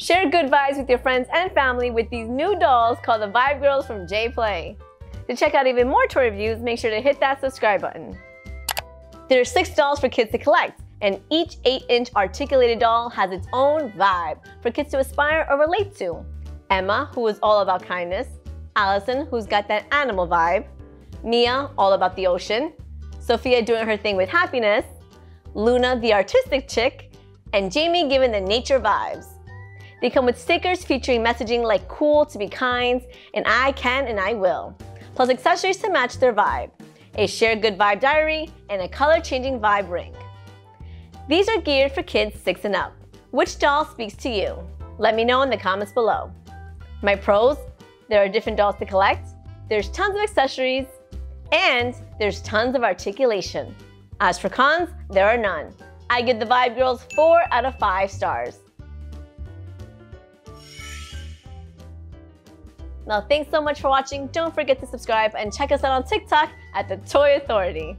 Share good vibes with your friends and family with these new dolls called the Vibe Girls from Jay Play. To check out even more toy reviews, make sure to hit that subscribe button. There are six dolls for kids to collect, and each 8-inch articulated doll has its own vibe for kids to aspire or relate to. Emma, who is all about kindness, Allison, who's got that animal vibe, Mia, all about the ocean, Sophia doing her thing with happiness, Luna, the artistic chick, and Jamie giving the nature vibes. They come with stickers featuring messaging like cool to be kind and I can and I will, plus accessories to match their vibe, a share good vibe diary, and a color changing vibe ring. These are geared for kids 6 and up. Which doll speaks to you? Let me know in the comments below. My pros, there are different dolls to collect, there's tons of accessories, and there's tons of articulation. As for cons, there are none. I give the Vibe Girls 4 out of 5 stars. Now, thanks so much for watching. Don't forget to subscribe and check us out on TikTok at The Toy Authority.